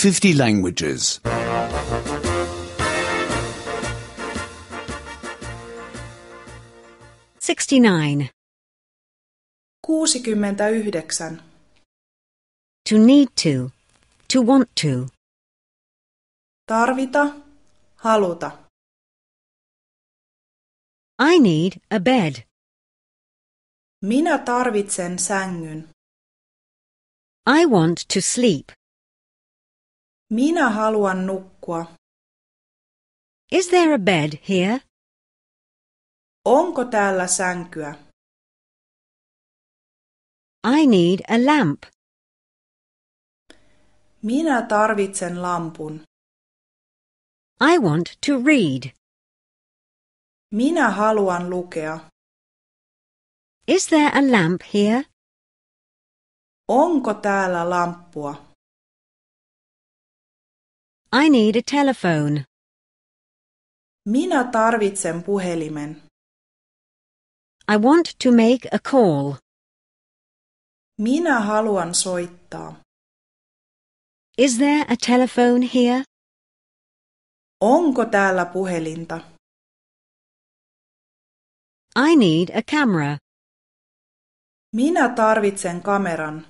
50 languages. 69. 69. To need to. To want to. Tarvita, haluta. I need a bed. Minä tarvitsen sängyn. I want to sleep. Minä haluan nukkua. Is there a bed here? Onko täällä sänkyä? I need a lamp. Minä tarvitsen lampun. I want to read. Minä haluan lukea. Is there a lamp here? Onko täällä lamppua? I need a telephone. Minä tarvitsen puhelimen. I want to make a call. Minä haluan soittaa. Is there a telephone here? Onko täällä puhelinta? I need a camera. Minä tarvitsen kameran.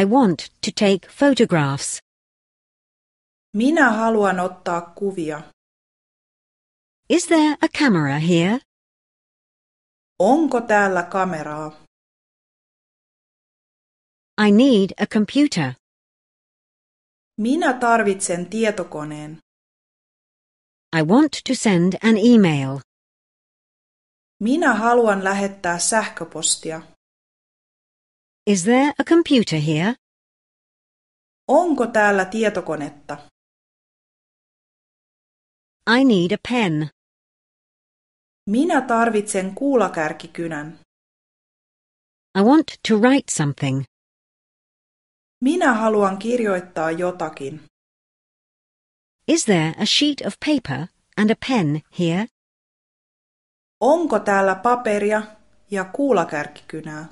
I want to take photographs. Minä haluan ottaa kuvia. Is there a camera here? Onko täällä kameraa? I need a computer. Minä tarvitsen tietokoneen. I want to send an email. Minä haluan lähettää sähköpostia. Is there a computer here? Onko täällä tietokonetta? I need a pen. Minä tarvitsen kuulakärkikynän. I want to write something. Minä haluan kirjoittaa jotakin. Is there a sheet of paper and a pen here? Onko täällä paperia ja kuulakärkikynää?